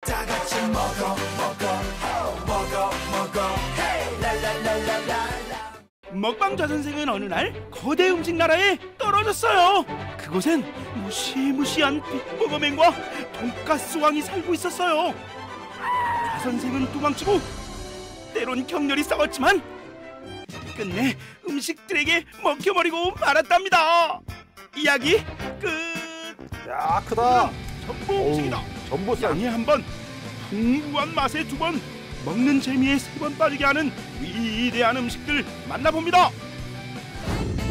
다 같이 먹어 먹어 먹어 먹어 헤이 먹방 자 선생은 어느 날 거대 음식 나라에 떨어졌어요. 그곳엔 무시무시한 빅버거맨과 돈가스 왕이 살고 있었어요. 자 선생은 도망치고 때론 격렬히 싸웠지만 끝내 음식들에게 먹혀버리고 말았답니다. 이야기 끝. 야 크다. 전부 음식이다. 전보살. 양이 한 번, 풍부한 맛에 두 번, 먹는 재미에 세 번 빠지게 하는 위대한 음식들 만나봅니다.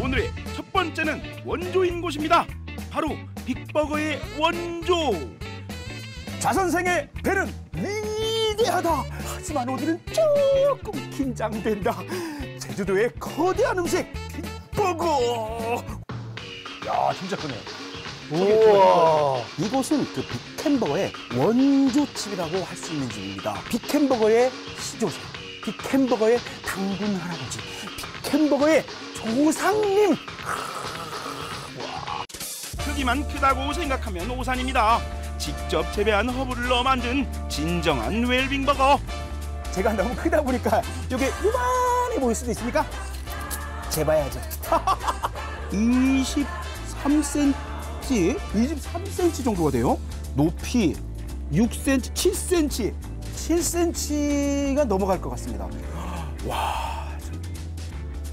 오늘의 첫 번째는 원조인 곳입니다. 바로 빅버거의 원조. 자선생의 배는 위대하다. 하지만 오늘은 조금 긴장된다. 제주도의 거대한 음식 빅버거. 야 진짜 크네. 우와. 이곳은 그 빅햄버거의 원조 집이라고 할 수 있는 집입니다. 빅햄버거의 시조새, 빅햄버거의 당군 할아버지, 빅햄버거의 조상님. 크기만 크다고 생각하면 오산입니다. 직접 재배한 허브를 넣어 만든 진정한 웰빙버거. 제가 너무 크다 보니까 이게 요만해 보일 수도 있으니까 재봐야죠. 23cm, 23cm 정도가 돼요. 높이 6cm, 7cm, 7cm가 넘어갈 것 같습니다. 와, 저-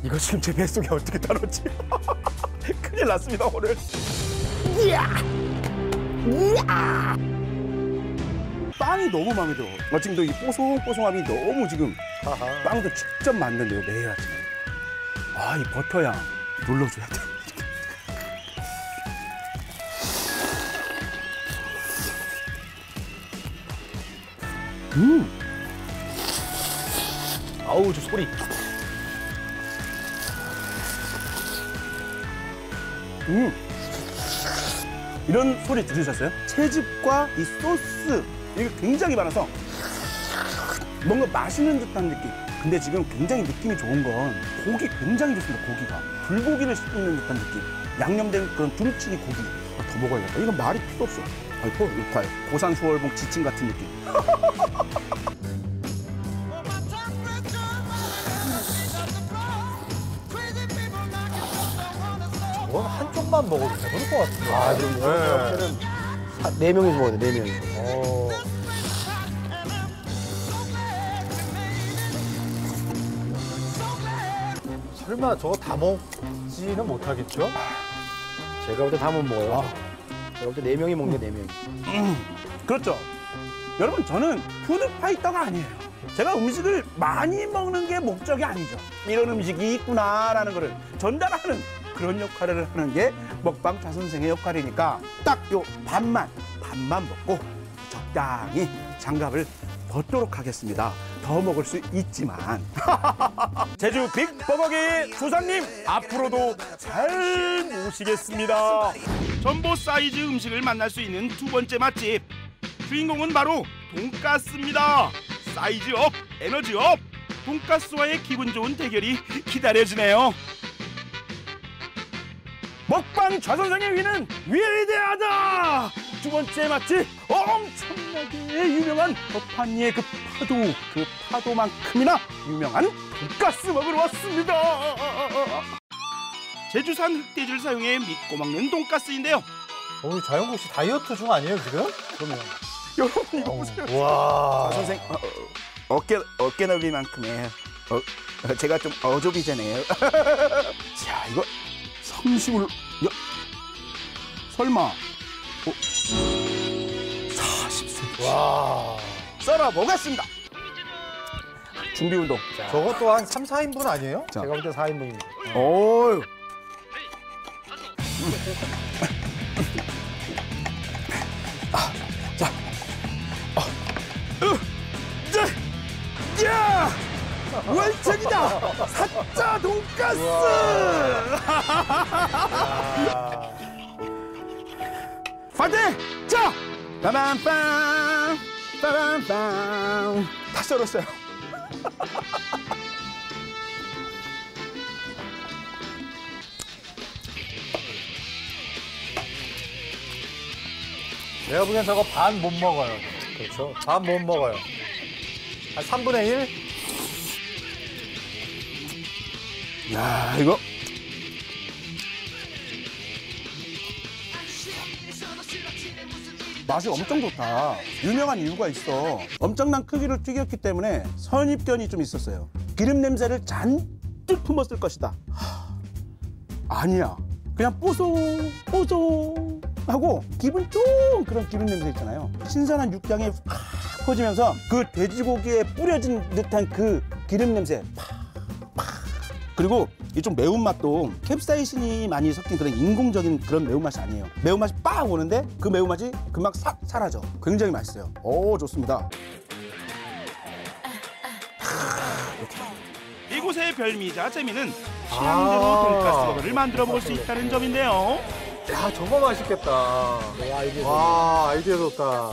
이거 지금 제 뱃속에 어떻게 따놓지? 큰일 났습니다 오늘. 이야, 이야. 빵이 너무 마음에 들어. 어, 지금도 이 뽀송뽀송함이 너무 지금 빵도 직접 만든대요 매일 아침에. 아, 이 버터향 눌러줘야 돼. 음, 아우 저 소리. 음. 이런 소리 들으셨어요? 채즙과 이 소스 이게 굉장히 많아서 뭔가 맛있는 듯한 느낌. 근데 지금 굉장히 느낌이 좋은 건 고기 굉장히 좋습니다. 고기가 불고기를 씹는 듯한 느낌. 양념된 그런 두루치기 고기 아, 더 먹어야겠다. 이건 말이 필요 없어. 아이고 이거 봐요. 고산수월봉 지침 같은 느낌. 저건 한쪽만 먹어도 배부를 것 같은데. 아, 좀 네. 네 명이서 먹어야 돼. 네 명이. 어. 설마 저거 다 먹지는 못하겠죠? 제가 볼 때 다 못 먹어요. 제 때네 명이 먹는 네 명이. 그렇죠. 여러분 저는 푸드파이터가 아니에요. 제가 음식을 많이 먹는 게 목적이 아니죠. 이런 음식이 있구나라는 거를 전달하는 그런 역할을 하는 게 먹방 자선생의 역할이니까 딱 요 반만 반만 먹고 적당히 장갑을 벗도록 하겠습니다. 더 먹을 수 있지만 제주 빅버거기 조상님 앞으로도 잘 모시겠습니다. 전보 사이즈 음식을 만날 수 있는 두 번째 맛집. 주인공은 바로 돈가스입니다. 사이즈 up, 에너지 up. 돈가스와의 기분 좋은 대결이 기다려지네요. 먹방 좌선생의 위는 위대하다! 두 번째 맛집 엄청나게 유명한 법환리의 그 파도 그 파도만큼이나 유명한 돈가스 먹으러 왔습니다. 제주산 흑돼지를 사용해 믿고 먹는 돈가스인데요. 어, 자영국 씨 다이어트 중 아니에요 지금? 그러면. 여러분 이거 보세요. 와. 선생 어, 어, 어깨 어깨 넓이만큼의 어, 어, 제가 좀 어조비잖아요. 자 이거 30을 야, 설마 와. 썰어 보겠습니다. 준비 운동. 저것도 한 3, 4인분 아니에요? 자. 제가 볼 때 4인분입니다. 오. 아, 자, 어, 으, 자, 야, 완전이다. 사자 돈가스. 파이팅! 자, 빠밤빰, 빠밤빰. 다 썰었어요. 내가 보기엔 저거 반 못 먹어요. 그렇죠. 밥못 먹어요. 한 3분의 1? 야 이거 맛이 엄청 좋다. 유명한 이유가 있어. 엄청난 크기로 튀겼기 때문에 선입견이 좀 있었어요. 기름 냄새를 잔뜩 품었을 것이다. 하, 아니야. 그냥 뽀송 뽀송 하고 기분 좋은 그런 기름 냄새 있잖아요. 신선한 육향이 팍 퍼지면서 그 돼지고기에 뿌려진 듯한 그 기름 냄새 그리고 이 좀 매운맛도 캡사이신이 많이 섞인 그런 인공적인 그런 매운맛이 아니에요. 매운맛이 빡 오는데 그 매운맛이 금방 싹 사라져. 굉장히 맛있어요. 오, 좋습니다. 이곳의 별미자 재미는 취향대로 돈가스 버거를 만들어 먹을 수 있다는 점인데요. 야, 정말 맛있겠다. 와, 아이디어, 와, 아이디어 좋다.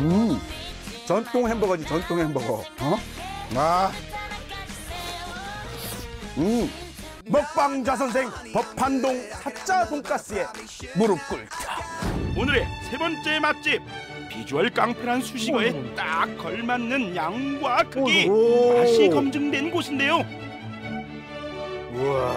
음, 전통 햄버거지, 전통 햄버거. 어? 아. 음, 먹방자 선생 법한동 사자 돈가스에 무릎 꿇자. 오늘의 세 번째 맛집 비주얼 깡패한 수식어에 딱 걸맞는 양과 크기 오. 맛이 검증된 곳인데요.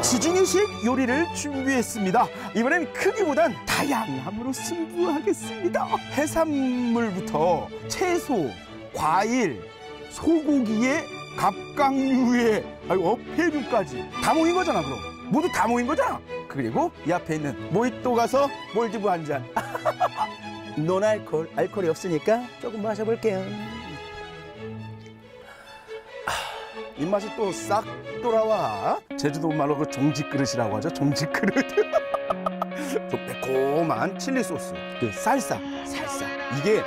지중해식 요리를 준비했습니다. 이번엔 크기보단 다양함으로 승부하겠습니다. 해산물부터 채소, 과일, 소고기에 갑각류에 아이고, 어패류까지 다 모인 거잖아 그럼. 모두 다 모인 거잖아. 그리고 이 앞에 있는 모히또 가서 몰디브 한 잔. 논 알콜, 알콜이 없으니까 조금 마셔볼게요. 입맛이 또 싹 돌아와. 제주도 말로 그 종지 그릇이라고 하죠. 종지 그릇. 좀 매콤한 칠리 소스, 그 쌀사, 살사. 이게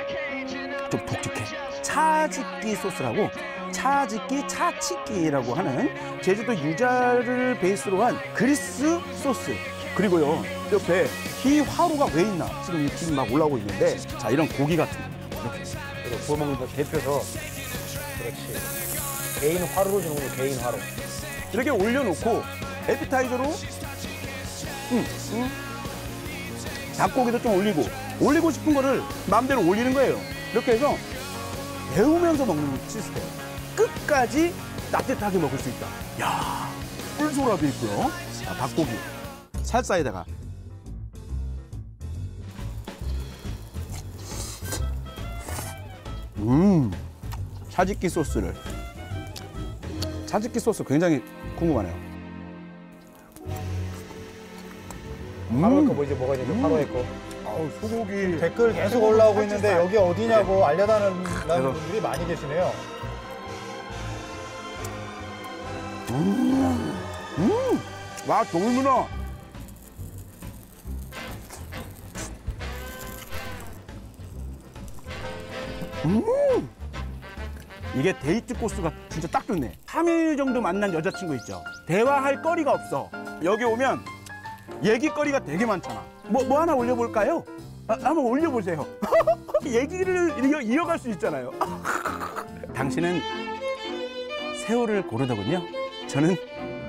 좀 독특해. 차지끼 소스라고 차지끼 차치끼라고 하는 제주도 유자를 베이스로 한 그리스 소스. 그리고요 옆에 희화루가 왜 있나 지금 이 김이 막 올라오고 있는데 자 이런 고기 같은 거 이렇게 이거 구워 먹는 거 대표서. 그렇지. 개인 화로로 주는군요, 개인 화로. 이렇게 올려놓고 에피타이저로 음, 음. 닭고기도 좀 올리고 올리고 싶은 거를 마음대로 올리는 거예요. 이렇게 해서 데우면서 먹는 시스템. 끝까지 따뜻하게 먹을 수 있다. 야, 꿀소라도 있고요. 자, 닭고기 살사에다가 음, 차지끼 소스를 차지끼 소스 굉장히 궁금하네요. 화로에 거뭐 이제 뭐가 있는데, 화로에 거. 아우, 소고기. 댓글 계속 올라오고 있는데 여기 어디냐고 알려달라는 분들이 많이 계시네요. 와, 동물문어. 음. 이게 데이트 코스가 진짜 딱 좋네. 3일 정도 만난 여자친구 있죠. 대화할 거리가 없어. 여기 오면 얘기거리가 되게 많잖아. 뭐, 뭐 하나 올려볼까요? 아, 한번 올려보세요. 얘기를 이어, 이어갈 수 있잖아요. 당신은 새우를 고르더군요. 저는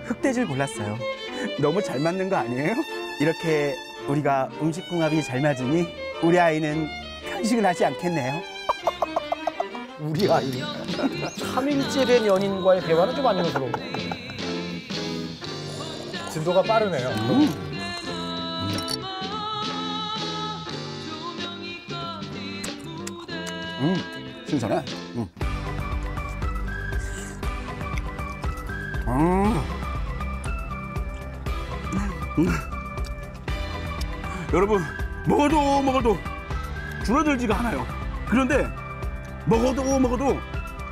흑돼지를 골랐어요. 너무 잘 맞는 거 아니에요? 이렇게 우리가 음식 궁합이 잘 맞으니 우리 아이는 편식을 하지 않겠네요. 우리 아이. 3일째 된 연인과의 대화는 좀 것으로. 진도가 빠르네요. 음, 신선해. 음. 음. 음. 여러분, 먹어도 먹어도 줄어들지가 않아요. 그런데 먹어도 먹어도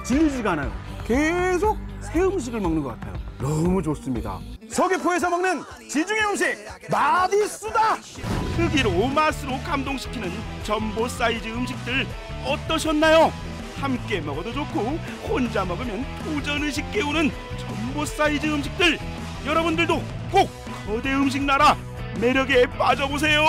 질리지가 않아요. 계속 새 음식을 먹는 것 같아요. 너무 좋습니다. 서귀포에서 먹는 지중해 음식 마디수다. 크기로 맛으로 감동시키는 전보 사이즈 음식들 어떠셨나요? 함께 먹어도 좋고 혼자 먹으면 도전 의식 깨우는 전보 사이즈 음식들 여러분들도 꼭 거대 음식 나라 매력에 빠져보세요.